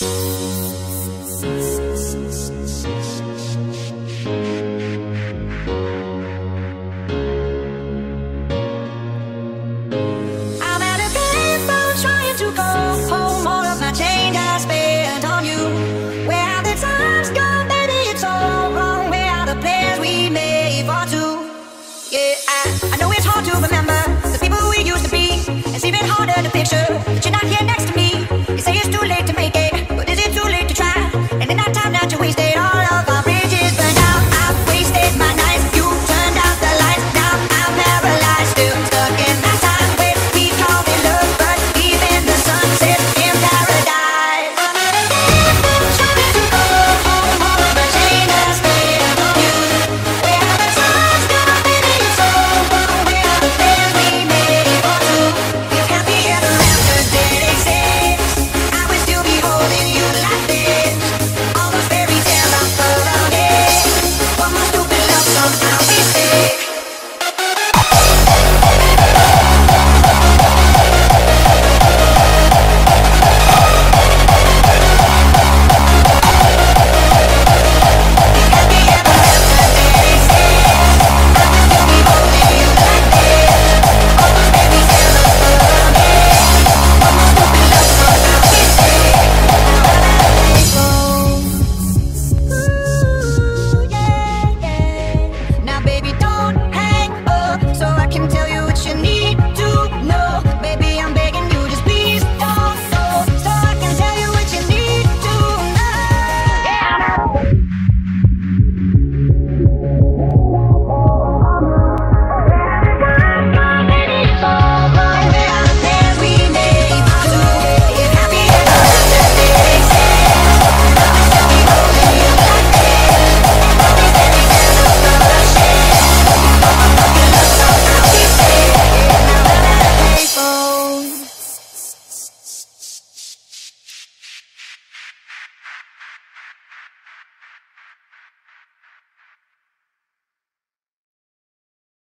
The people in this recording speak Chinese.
Música